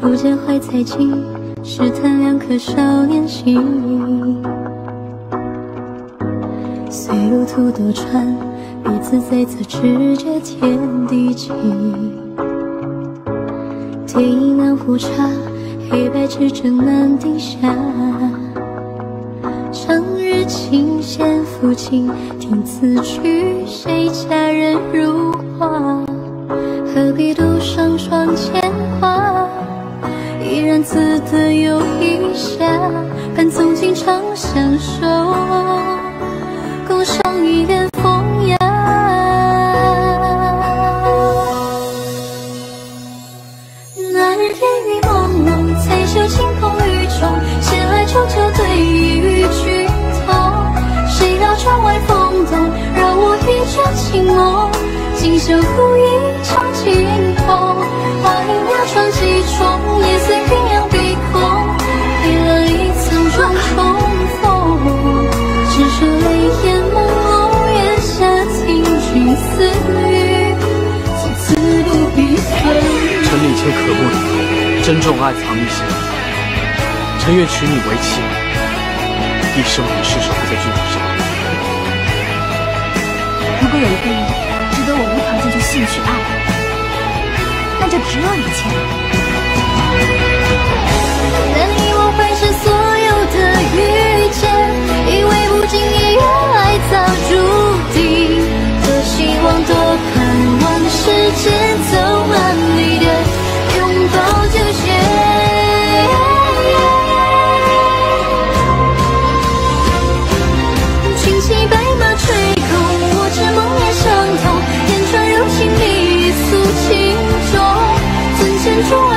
初见怀才情，试探两颗少年心。随路途多舛，彼此在此直觉天地情。天意难互差，黑白之争难定下。长日清闲抚琴，听此曲，谁佳人如依然自得有一下，盼从今长相守，共赏一眼风雅。那日烟雨朦胧，才嗅清风雨中，闲来处就对弈与君同。谁料窗外风动，扰我一场情梦。锦绣无一场惊鸿，花影压窗几重，臣理切可慕的，真重爱藏于心。臣愿娶你为妻，一生一世守在君上。如果有一个人。得我无条件就兴趣爱，那就只有你倩。中